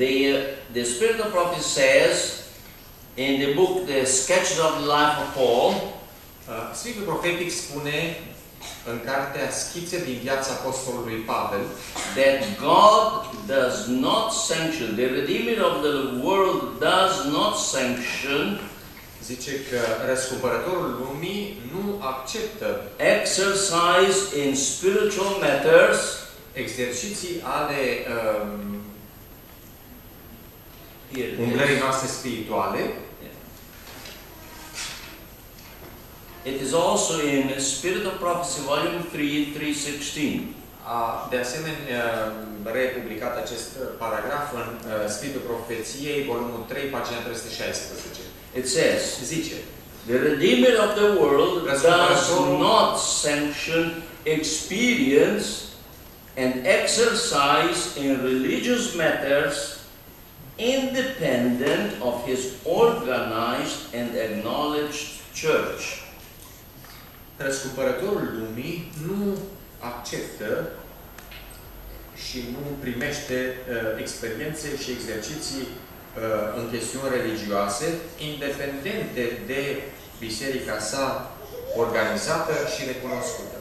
The, uh, the Spirit of prophecy says in the book, The Sketches of the Life of Paul, Uh, Sfântul Profetic spune în cartea Schițe din viața Apostolului Pavel that God does not sanction, the Redeemer of the world does not sanction zice că răscumpărătorul lumii nu acceptă exercise in spiritual matters exerciții ale um, Here it is. umblării noastre spirituale. It is also in Spirit of Prophecy, volume 3, 316. A, de asemenea, republicat acest uh, paragraf în uh, Spiritul Profeției, volumul 3, pagina 316. It says, Zice, The Redeemer of the world does Răscumpărătorul- not sanction experience and exercise in religious matters independent of his organized and acknowledged church. Răscumpărătorul lumii nu acceptă și nu primește uh, experiențe și exerciții uh, în chestiuni religioase, independente de biserica sa organizată și recunoscută.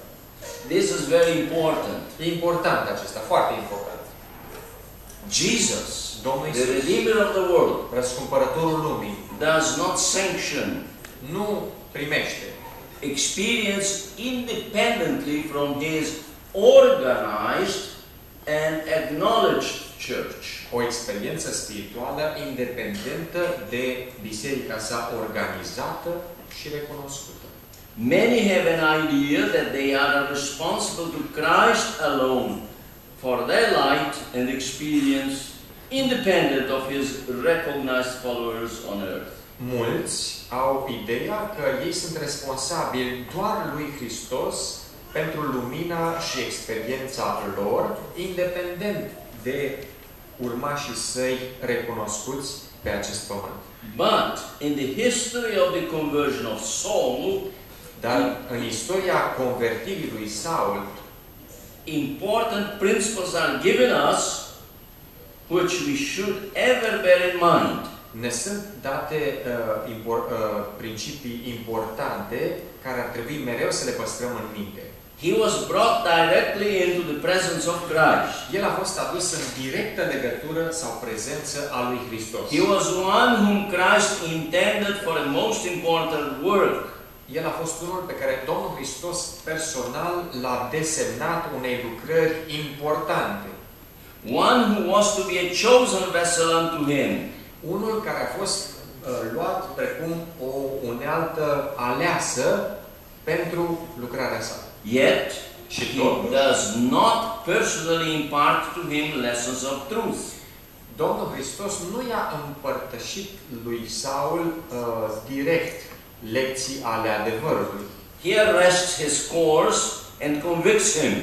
This is very important. E important acesta, foarte important. Jesus, Domnul the Iisus, Redeemer of the world, răscumpărătorul lumii, does not sanction nu primește experience independently from his organized and acknowledged church. o experiență spirituală independentă de biserica sa organizată și recunoscută. Many have an idea that they are responsible to Christ alone for their light and experience independent of his recognized followers on earth. Mulți au ideea că ei sunt responsabili doar lui Hristos pentru lumina și experiența lor, independent de urmașii săi recunoscuți pe acest pământ. But in the history of the conversion of Saul, Dar în istoria convertirii lui Saul, important principles are given us which we should ever bear in mind. ne sunt date uh, impor, uh, principii importante care ar trebui mereu să le păstrăm în minte. He was brought directly into the presence of Christ. El a fost adus în directă legătură sau prezență a lui Hristos. He was one whom Christ intended for a most important work. El a fost unul pe care Domnul Hristos personal l-a desemnat unei lucrări importante. One who was to be a chosen vessel unto him. Unul care a fost uh, luat precum o unealtă aleasă pentru lucrarea sa. Yet, Și he totuși, does not personally impart to him lessons of truth. Domnul Hristos nu i-a împărtășit lui Saul uh, direct lecții ale adevărului. He arrests his course and convicts him.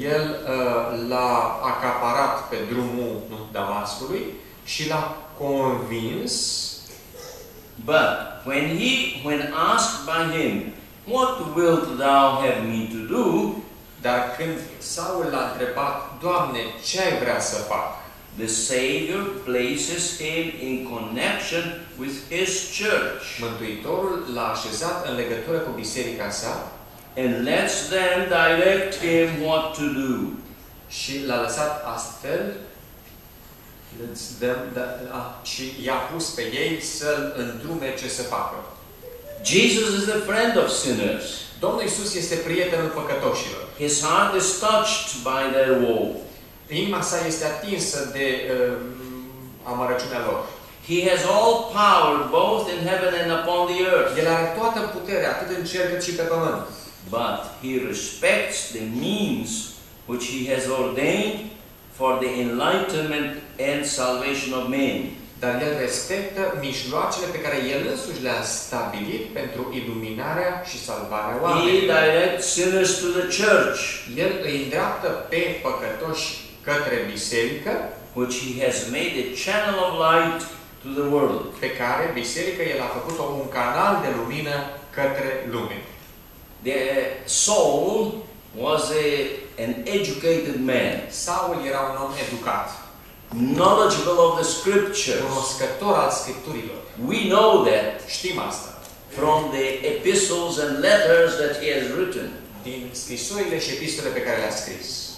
El uh, l-a acaparat pe drumul Damascului și l-a convins, But when he, when asked by him, What wilt thou have me to do? dar când Saul l-a întrebat, Doamne, ce ai vrea să fac? The Savior places him in connection with his church Mântuitorul l-a așezat în legătură cu biserica sa and lets them direct him what to do. și l-a lăsat astfel let's them, da, a, și i-a pus pe ei să-l îndrume ce să facă. Jesus is the friend of sinners. Domnul Isus este prietenul păcătoșilor. His heart is touched by their woe. Inima sa este atinsă de uh, amărăciunea lor. He has all power both in heaven and upon the earth. El are toată puterea, atât în cer cât și pe pământ. But he respects the means which he has ordained for the enlightenment and salvation of men. Dar el respectă mijloacele pe care el însuși le-a stabilit pentru iluminarea și salvarea He oamenilor. directs sinners to the church, El îi îndreaptă pe păcătoși către biserică, which he has made a channel of light to the world. pe care biserică el a făcut-o un canal de lumină către lume. The Saul was a, an educated man. Saul era un om educat. knowledgeable of the scriptures. cunoscător al Scripturilor. We know that Știm asta. from the epistles and letters that he has written. Din scrisorile și epistole pe care le-a scris.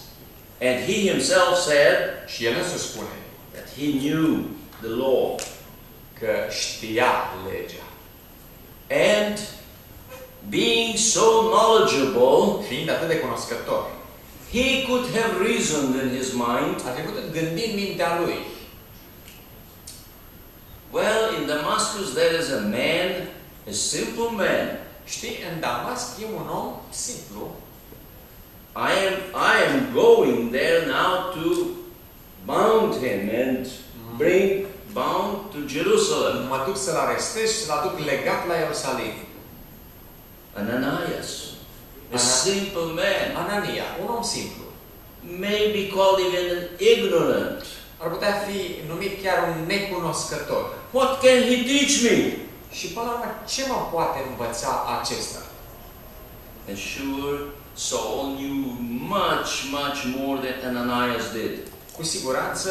And he himself said Și el însuși spune that he knew the law. că știa legea. And being so knowledgeable, Fiind atât de cunoscător, he could have reasoned in his mind a trecut gândind mintea lui. well, in Damascus there is a man, a simple man. Știi, în Damasc e un om simplu. I am, I am going there now to bound him and bring bound to Jerusalem. Mă duc să-l arestez și să-l aduc legat la Ierusalim. Ananias, a Ana- simple man, Anania, un om simplu. maybe called even ignorant. Ar putea fi numit chiar un necunoscător. What can he teach me? Și până la urmă, ce mă poate învăța acesta? And sure, Saul knew much, much more than Ananias did. Cu siguranță,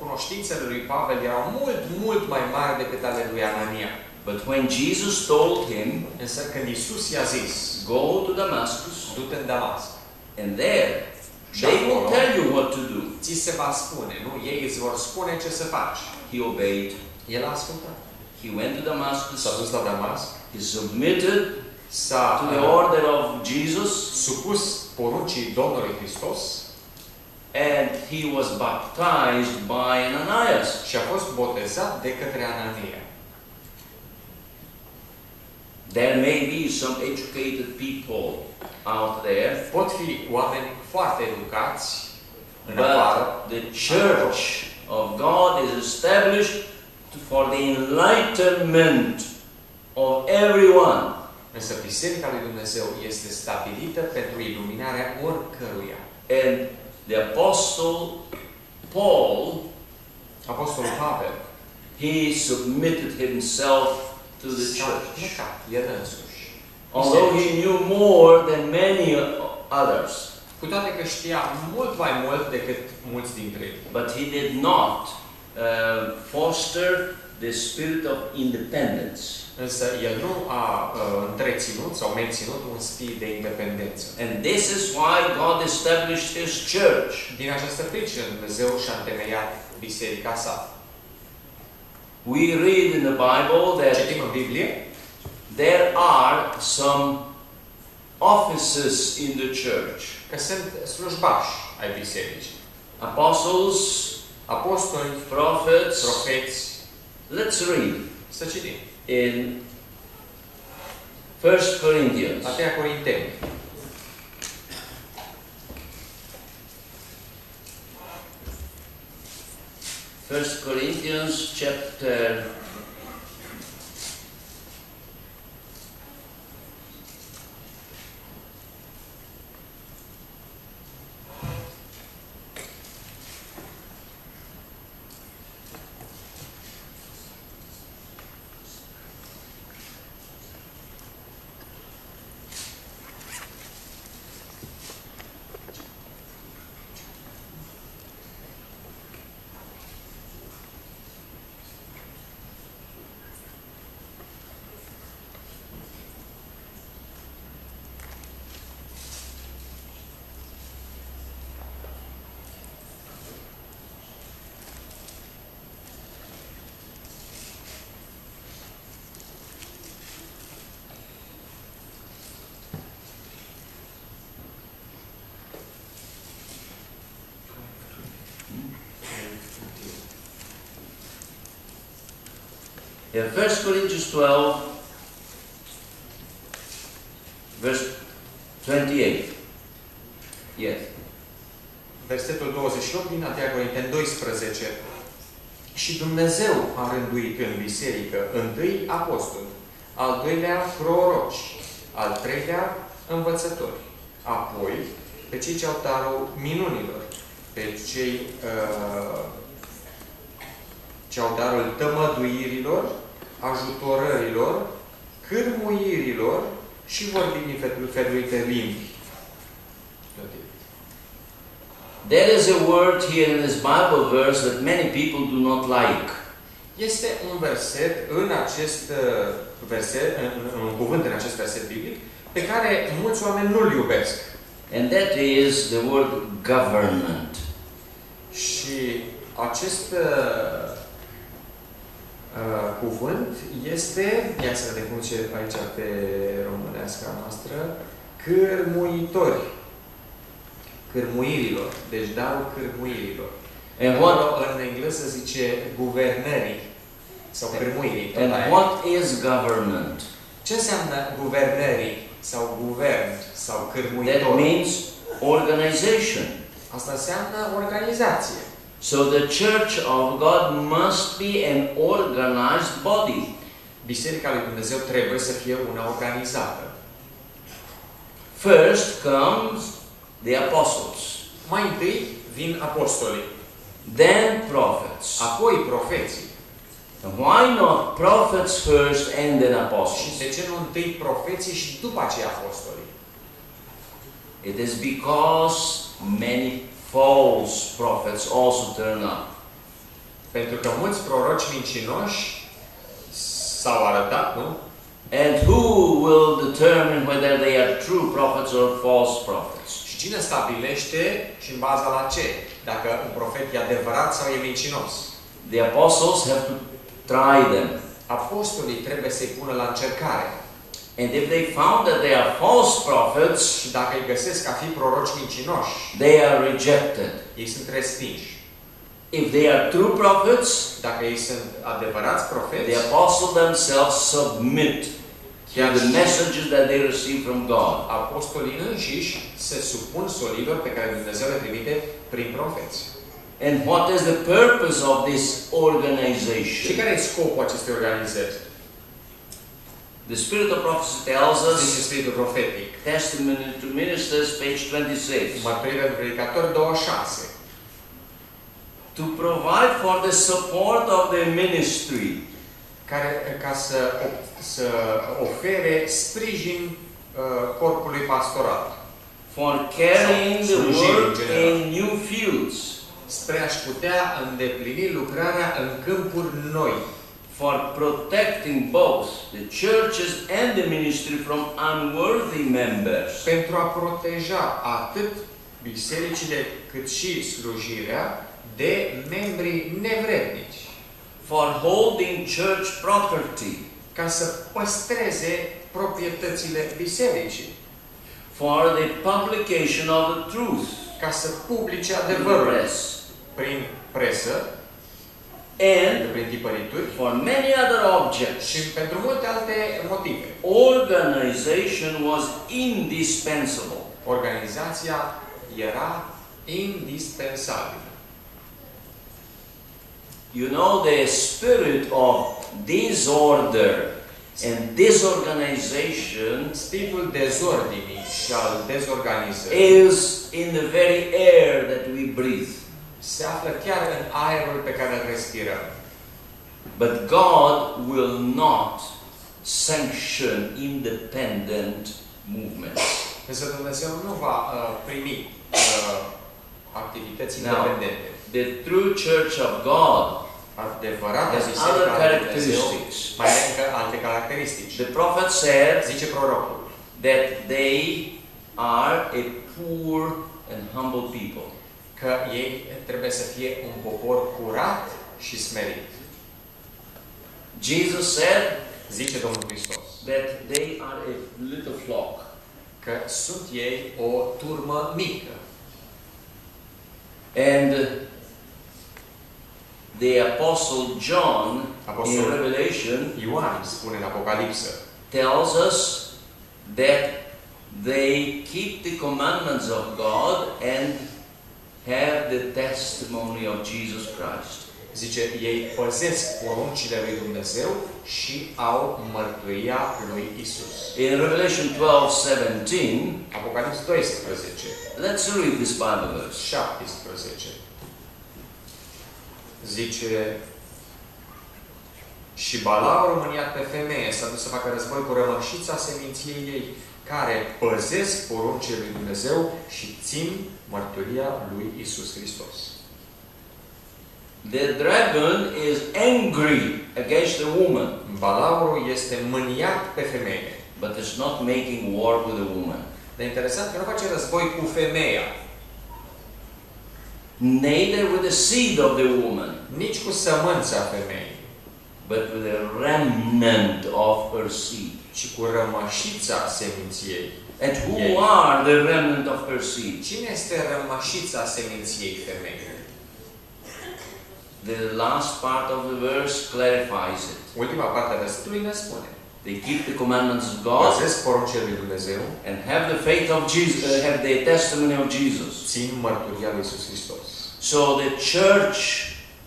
cunoștințele lui Pavel erau mult, mult mai mari decât ale lui Anania. But when Jesus told him, Însă când Isus i-a zis, Go to Damascus, du-te în Damasc, and there they will tell you what to do. ți se va spune, nu? Ei îți vor spune ce să faci. He obeyed. El a ascultat. He went to Damascus. S-a dus la Damasc, He submitted s-a to the uh, order of Jesus, supus poruncii Domnului Hristos and he was baptized by Ananias. și a fost botezat de către Anania. There may be some educated people out there, Pot fi oameni foarte educați în afară, but the church of God is established for the enlightenment of everyone. însă Biserica lui Dumnezeu este stabilită pentru iluminarea oricăruia. And the apostle Paul, Apostolul Pavel he submitted himself to the s-a church. plecat, el însuși. Although he knew more than many others, Cu toate că știa mult mai mult decât mulți dintre ei. but he did not uh, foster the spirit of independence. Însă el nu a uh, întreținut sau menținut un spirit de independență. And this is why God established his church. Din această pricină Dumnezeu și-a întemeiat biserica sa. We read in the Bible that Citim în Biblie there are some offices in the church că sunt slujbași ai bisericii. apostles, Apostoli, prophets. profeți, Let's read să citim. in 1 Corinthians. Corinteni. First Corinthians chapter Yeah, 1 Corinthians 12, verse 28. Yes. Versetul 28 din Atea Corinteni 12. Și Dumnezeu a rânduit în biserică întâi apostoli, al doilea proroci, al treilea învățători, apoi pe cei ce au darul minunilor, pe cei uh, ce au darul tămăduirilor, ajutorărilor, cârmuirilor și vorbirii felului de limbi. There is a word here in this Bible verse that many people do not like. Este un verset în acest uh, verset, în, în, un cuvânt în acest verset biblic, pe care mulți oameni nu-l iubesc. And that is the word government. Și acest uh, uh, cuvânt este, ia să vedem cum zice aici pe românească noastră, cârmuitori. Cârmuirilor. Deci darul cârmuirilor. And what, Acolo, în engleză zice guvernării sau cârmuirii. tot and aia. what is government? Ce înseamnă guvernării sau guvern sau That cârmuitor? means organization. Asta înseamnă organizație. So the church of God must be an organized body. Biserica lui Dumnezeu trebuie să fie una organizată. First comes the apostles, Mai întâi vin apostolii, then prophets. apoi profeții. And why not prophets first and then Și apostles? de ce nu întâi profeții și după aceea apostolii? It is because many false prophets also turn up. Pentru că mulți proroci mincinoși s-au arătat, nu? And who will determine whether they are true prophets or false prophets? Și cine stabilește și în baza la ce? Dacă un profet e adevărat sau e mincinos? The apostles have to try them. Apostolii trebuie să-i pună la încercare. And if they found that they are false prophets, Și dacă îi găsesc a fi proroci mincinoși, they are rejected. ei sunt respinși. If they are true prophets, Dacă ei sunt adevărați profeți, the apostles themselves submit to the messages that they receive from God. apostolii înșiși se supun solilor pe care Dumnezeu le trimite prin profeți. And what is the purpose of this Și organization? care e scopul acestei organizări? The Spirit of Prophecy tells Zice us, Spiritul Profetic. Testimony to Ministers, page 26, Mărturile de predicator 26. to provide for the support of the ministry Care, ca să, să ofere sprijin uh, corpului pastoral. for carrying the Slujire, work în general. in new fields, Spre a-și putea îndeplini lucrarea în câmpuri noi. For protecting both the churches and the ministry from unworthy members, Pentru a proteja atât bisericile cât și slujirea de membrii nevrednici. for holding church property, Ca să păstreze proprietățile bisericii. for the publication of the truth. Ca să publice in the adevărul. press, prin presă, and prin tipărituri for many other objects. și pentru multe alte motive. Organization was indispensable. Organizația era indispensabilă. You know, the spirit of disorder and disorganization Spiritul dezordinii și al dezorganizării is in the very air that we breathe. Se află chiar în aerul pe care îl respirăm. But God will not sanction independent movements. Însă Dumnezeu nu va uh, primi uh, activități No. independente. The true church of God Adevărata has biserică other a lui Dumnezeu characteristics. mai are încă alte caracteristici. The prophet said Zice prorocul that they are a poor and humble people. Că ei trebuie să fie un popor curat și smerit. Jesus said Zice Domnul Hristos that they are a little flock. că sunt ei o turmă mică. And the Apostle John in Apostolul Revelation Ioan spune în Apocalipsă tells us that they keep the commandments of God and have the testimony of Jesus Christ. Zice, ei păzesc poruncile lui Dumnezeu și au mărturia lui Isus. In Revelation 12 Apocalipsa 12, 17, let's read this Bible verse. 17. Zice, și Balaur mâniat pe femeie s-a dus să facă război cu rămășița seminției ei, care păzesc poruncile lui Dumnezeu și țin mărturia lui Isus Hristos. The dragon is angry against the woman, Balaurul este mâniat pe femeie. but is not making war with the woman. Dar interesant că nu face război cu femeia, Neither with the seed of the woman, nici cu sămânța femeii, but with the remnant of her seed. Ci cu rămășița seminției. And who Yeah. are the remnant of her seed? Cine este rămășița seminției femeii? The last part of the verse clarifies it. Ultima parte a versetului ne spune. They keep the commandments of God Păzesc poruncile lui Dumnezeu, and have the faith of Jesus, uh, have the testimony of Jesus. țin mărturia lui Isus Hristos. So the church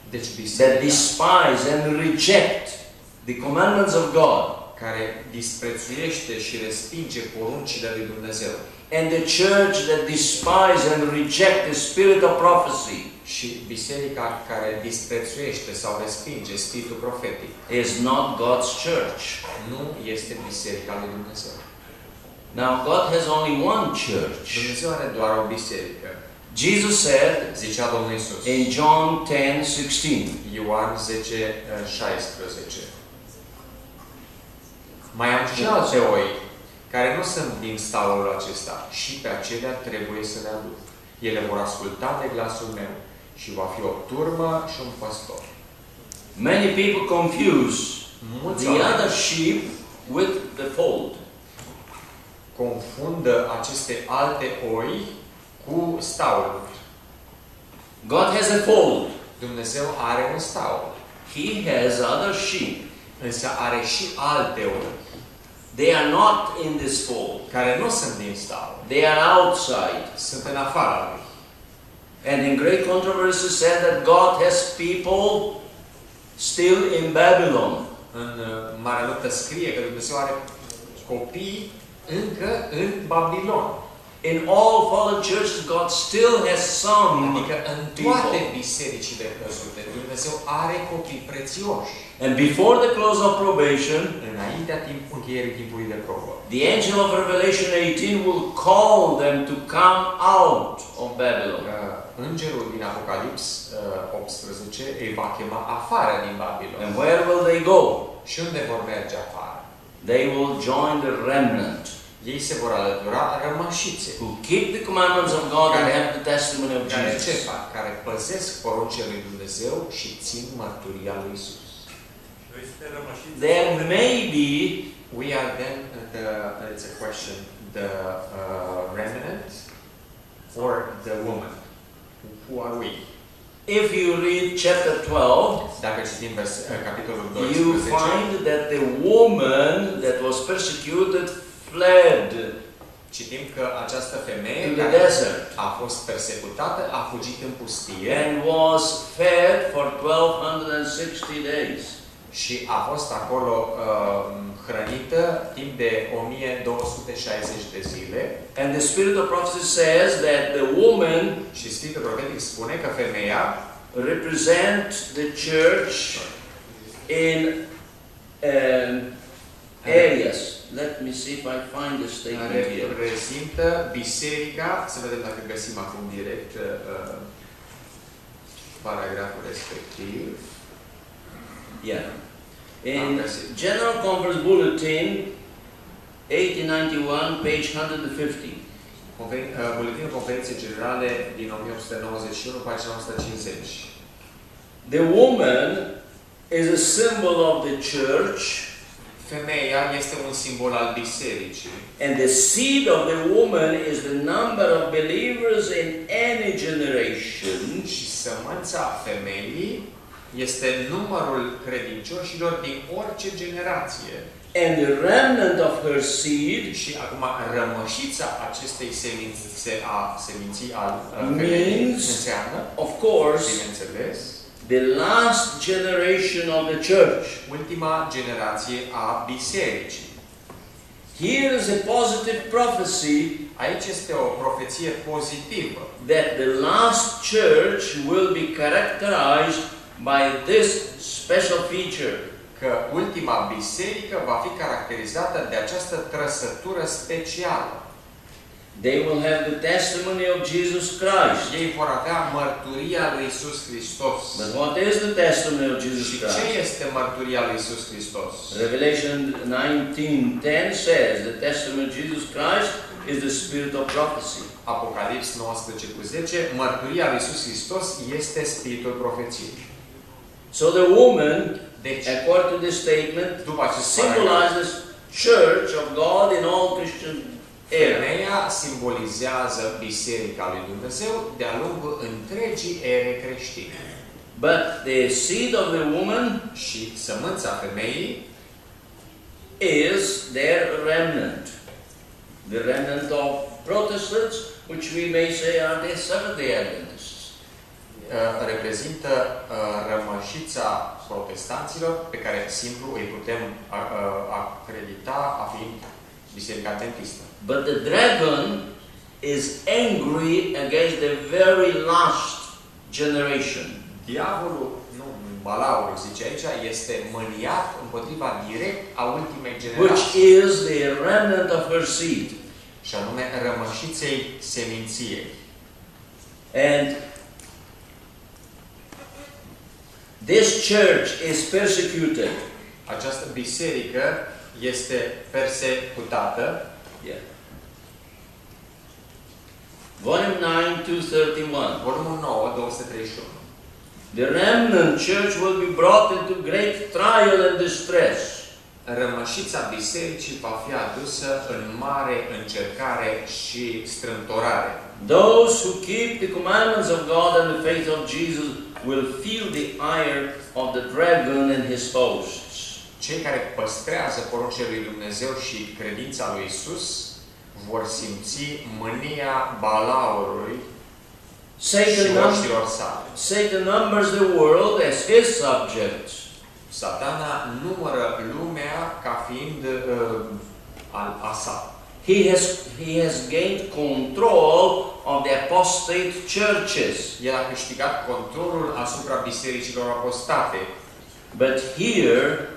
Deci that despise and reject the commandments of God care disprețuiește și respinge poruncile lui Dumnezeu and the church that despise and reject the spirit of prophecy și biserica care disprețuiește sau respinge spiritul profetic is not God's church. nu este biserica lui Dumnezeu. Now God has only one church. Dumnezeu are doar o biserică. Jesus said Zicea Domnul Isus. in John 10:16, Ioan 10, eh, 16. Mai am și alte oi care nu sunt din stalul acesta și pe acelea trebuie să le aduc. Ele vor asculta de glasul meu și va fi o turmă și un păstor. Many people confuse Mulți the oameni other sheep with the fold. confundă aceste alte oi cu staul. God has a fold. Dumnezeu are un staul, He has other sheep. însă are și alte oi They are not in this fold. care nu sunt din staul, They are outside. sunt în afara lui. And in great controversy said that God has people still in Babylon. În uh, Mare Luptă scrie că Dumnezeu are copii încă în Babilon. In all fallen churches, God still has some Adică în toate people. bisericile căzute, Dumnezeu are copii prețioși. And before the close of probation, Înaintea timp, încheierii timpului de probă. the angel of Revelation 18 will call them to come out of Babylon. Uh, Îngerul din Apocalips uh, 18 îi va chema afară din Babilon. And where will they go? Și unde vor merge afară? They will join the remnant Ei se vor alătura rămășițe. who keep the commandments of God and have the testimony of Care ce Jesus. fac? Care păzesc poruncile lui Dumnezeu și țin mărturia lui Isus. There may be We are then uh, the, it's a question, the uh, remnant or the woman? Who are we? If you read chapter 12, Dacă citim vers, uh, capitolul you 12, find that the woman that was persecuted fled. Citim că această femeie to the care desert. a fost persecutată a fugit în pustie. And was fed for 1260 days. și a fost acolo uh, hrănită timp de 1260 de zile. And the spirit of prophecy says that the woman și Sfântul Profetic spune că femeia represent the church in um, areas. Let me see if I find the statement here. reprezintă biserica, să vedem dacă găsim acum direct uh, paragraful respectiv. Yeah. In General Conference Bulletin 1891, page 150. Confer- uh, Buletinul Conferinței Generale din 1891, pagina 150. The woman is a symbol of the church, Femeia este un simbol al bisericii and the seed of the woman is the number of believers in any generation. și sămânța femeii este numărul credincioșilor din orice generație. And the remnant of her seed Și acum rămășița acestei semințe a seminții al uh, femeii Means- înseamnă, of course, bineînțeles, the last generation of the church. ultima generație a bisericii. Here is a positive prophecy Aici este o profeție pozitivă that the last church will be characterized by this special feature. că ultima biserică va fi caracterizată de această trăsătură specială. They will have the testimony of Jesus Christ. Ei vor avea mărturia lui Isus Hristos. But what is the testimony of Jesus Și ce Christ? este mărturia lui Isus Hristos? Revelation 19:10 says the testimony of Jesus Christ is the spirit of prophecy. Apocalips 19 cu 10, mărturia lui Isus Hristos este spiritul profeției. So the woman, Deci, according to this statement, după acest paragraf, symbolizes church of God in all Christian era. femeia simbolizează Biserica lui Dumnezeu de-a lungul întregii ere creștine. But the seed of the woman Și sămânța femeii is their remnant. The remnant of Protestants, which we may say are the Seventh-day Adventists. uh, reprezintă uh, rămășița protestanților pe care simplu îi putem uh, uh, acredita a fi Biserica Adventistă. But the dragon is angry against the very last generation. Diavolul, nu, balaurul zice aici, este mâniat împotriva direct a ultimei which generații, is the remnant of her seed. și anume rămășiței seminției. And this church is persecuted. Această biserică este persecutată. Yeah. Volume 9, 231. Volumul 9, 231. The remnant church will be brought into great trial and distress. Rămășița bisericii va fi adusă în mare încercare și strâmtorare. Those who keep the commandments of God and the faith of Jesus will feel the ire of the dragon and his hosts. Cei care păstrează poruncile lui Dumnezeu și credința lui Isus vor simți mânia balaurului și Satan, num- oștilor sale. Satan numbers the world as his subjects. Satana numără lumea ca fiind uh, al a sa. He has, he has gained control of the apostate churches. El a câștigat controlul asupra bisericilor apostate. But here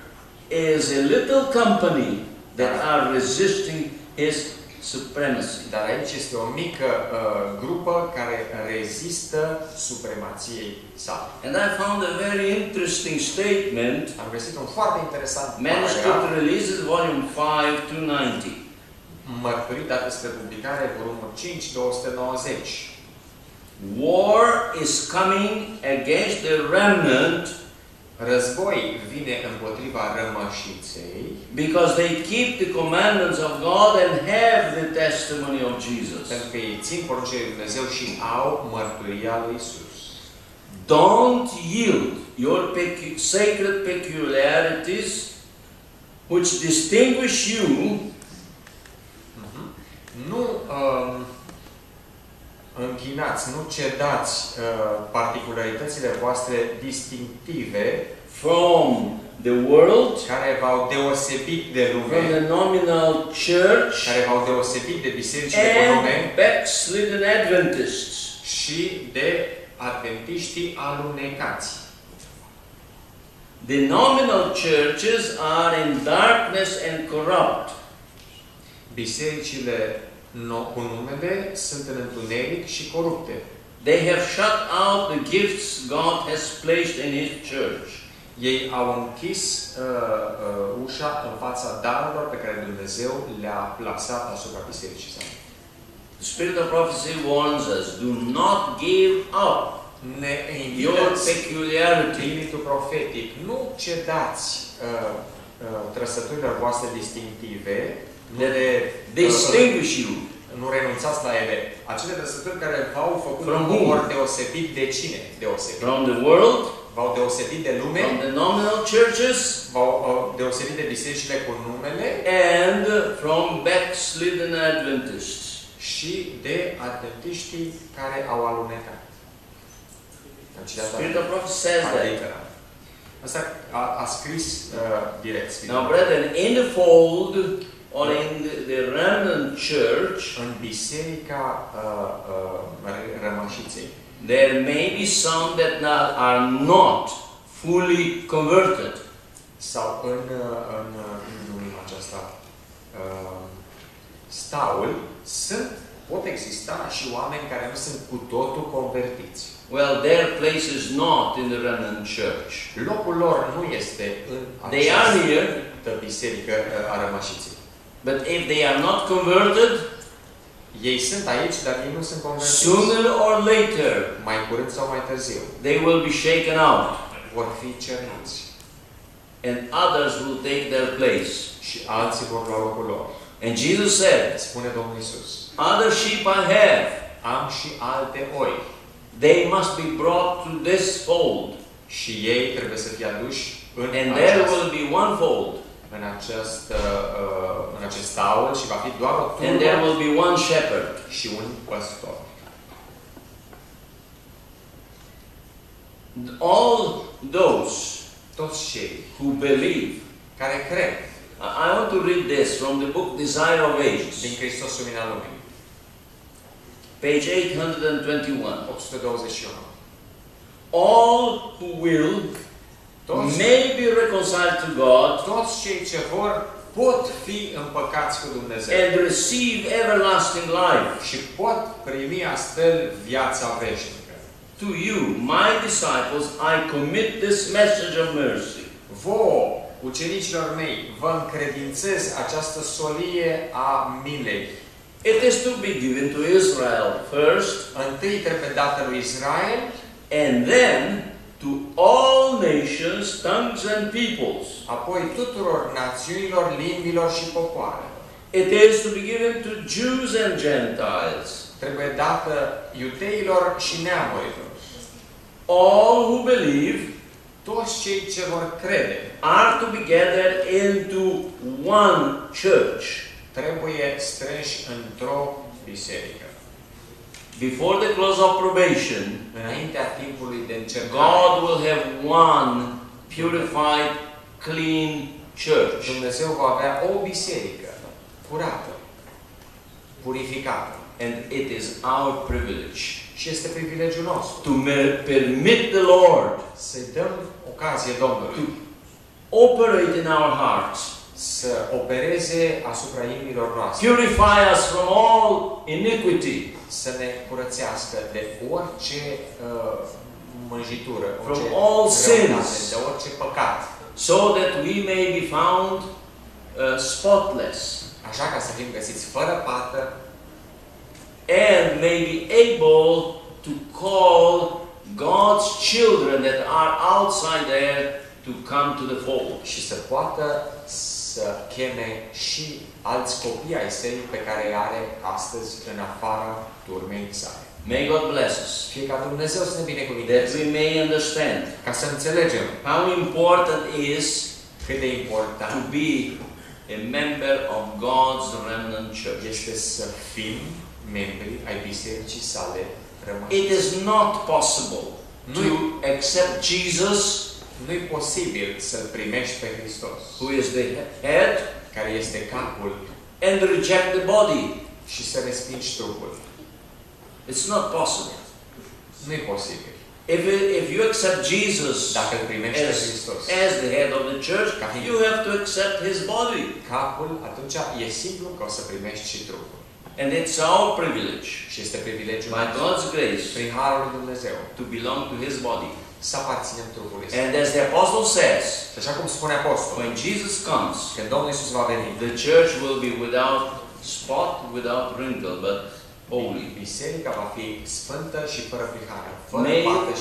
is a little company that are resisting his supremacy. Dar aici este o mică uh, grupă care rezistă supremației sale. And I found a very interesting statement, Am găsit un foarte interesant Manuscript paragraf, Releases, Volume 5, 290. mărturit dat despre publicare, volumul 5, 290. War is coming against the remnant Război vine împotriva rămășiței because they keep the commandments of God and have the testimony of Jesus. pentru că ei țin poruncile lui Dumnezeu și au mărturia lui Isus. Don't yield your pecu- sacred peculiarities which distinguish you Nu um, închinați, nu cedați uh, particularitățile voastre distinctive from the world, care v-au deosebit de from lume, the nominal church, care v-au deosebit de bisericile cu nume and backslidden Adventists. și de adventiștii alunecați. The nominal churches are in darkness and corrupt. Bisericile no, cu numele sunt în întuneric și corupte. They have shut out the gifts God has placed in His church. Ei au închis uh, uh, ușa în fața darurilor pe care Dumnezeu le-a plasat asupra bisericii sale. The Spirit of prophecy warns us do not give up Ne your invitați peculiarity. spiritul profetic. Nu cedați uh, uh, trăsăturilor voastre distinctive, nu That le Distinguish you nu renunțați la ele. Acele trăsături care v-au făcut From un whom? popor deosebit de cine? Deosebit. from the world, V-au deosebit de lume, from the nominal churches, v-au uh, deosebit de bisericile cu numele and from backslidden Adventists. și de adventiștii care au alunecat. Deci, The iată, Spirit of prophecy says that. adică, Asta a, a scris uh, direct. Spiritul. Now, brethren, in the fold or in the, the remnant church, În biserica uh, uh, ră- rămășiței there may be some that not, are not fully converted. sau în, uh, în, uh, cum numim aceasta, uh, staul, sunt, pot exista și oameni care nu sunt cu totul convertiți. Well, their place is not in the remnant church. Locul lor nu este în They are here, această biserică uh, a rămășiții. But if they are not converted, Ei sunt aici, dar ei nu sunt convertiți. sooner or later Mai curând sau mai târziu they will be shaken out vor fi cerniți and others will take their place. și alții vor lua locul lor. And Jesus said, Spune Domnul Isus. Other sheep I have, Am și alte oi they must be brought to this fold, și ei trebuie să fie aduși în, and there acest, will be one fold, în, acest, uh, în acest taul și va fi doar o and there turmă will be one shepherd. și un păstor. All those Toți cei who believe. care cred I I want to read this from the book Desire of din Ages, Hristos Lumina Lumii, page 821. 821. All who will Toți, may be reconciled to God toți cei ce vor pot fi împăcați cu Dumnezeu and receive everlasting life. și pot primi astfel viața veșnică. To you, my disciples, I commit this message of mercy. Vouă, ucenicilor mei, vă încredințez această solie a milei. It is to be given to Israel first, Întâi trebuie dată lui Israel, and then to all nations, tongues, and peoples. apoi tuturor națiunilor, limbilor și popoarelor. It is to be given to Jews and Gentiles. Trebuie dată iudeilor și neamurilor. All who believe Toți cei ce vor crede are to be gathered into one church. trebuie strânși într-o biserică. Before the close of probation, Înaintea timpului de încercare, God will have one purified, clean church. Dumnezeu va avea o biserică curată, purificată. And it is our privilege Și este privilegiul nostru to mer- permit the Lord să-i dăm ocazie Domnului operate in our hearts, să opereze asupra inimilor noastre, purify us from all iniquity, să ne curățească de orice uh, mânjitură, From orice all răutate, sins. de orice păcat, so that we may be found uh, spotless. Așa ca să fim găsiți fără pată. And may be able to call God's children that are outside there to come to the fold. și să poată să cheme și alți copii ai săi pe care îi are astăzi în afara turmei sale. May God bless us Fie ca Dumnezeu să ne that binecuvinteze, we may understand ca să înțelegem how important is cât de to important be a member of God's remnant church. este să fim membri ai bisericii sale rămâși. It is not possible to Nu- accept Jesus, Nu-i posibil să-L primești pe Hristos, who is the head, care este capul, and reject the body. și să respingi trupul. It's not possible. Nu-i posibil. If, if you accept Jesus Dacă îl primești pe as, Hristos, as the head of the church, you have to accept his body. capul, atunci e simplu că o să primești și trupul. And it's our privilege, Și este privilegiul by nostru, God's grace, prin Harul lui Dumnezeu, to belong to his body. Să aparținem trupului său. And as the apostle says, Și așa cum spune Apostolul, when Jesus comes, când Domnul Iisus va veni, the church will be without spot, without wrinkle, but holy. biserica va fi sfântă și fără prihană, fără May- pată